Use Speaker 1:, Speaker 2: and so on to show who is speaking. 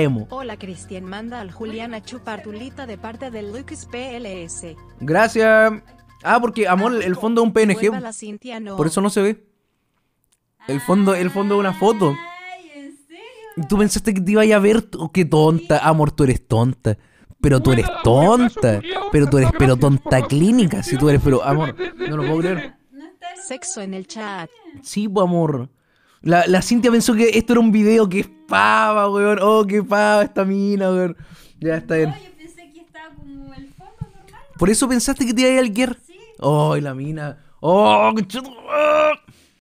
Speaker 1: emo.
Speaker 2: Hola Cristian, manda al Julián a chupar tulita de parte del Lucas PLS.
Speaker 1: Gracias. Ah, porque, amor, el fondo es un PNG.
Speaker 2: la Cintia, no.
Speaker 1: Por eso no se ve. El fondo, el fondo es una foto. Tú pensaste que te iba a ver. Oh, qué tonta. Amor, tú eres tonta. Pero tú eres tonta. Pero tú eres pero tonta clínica. Si tú eres, pero amor, no lo puedo creer.
Speaker 2: Sexo en el chat.
Speaker 1: Sí, pues amor. La, la Cintia pensó que esto era un video que es pava, weón. Oh, qué pava esta mina, weón. Ya está bien.
Speaker 3: No, yo pensé que estaba como el fondo normal.
Speaker 1: Por eso pensaste que te iba a ir al gear.
Speaker 3: Sí.
Speaker 1: Oh, y la mina. Oh, conchetu- ah.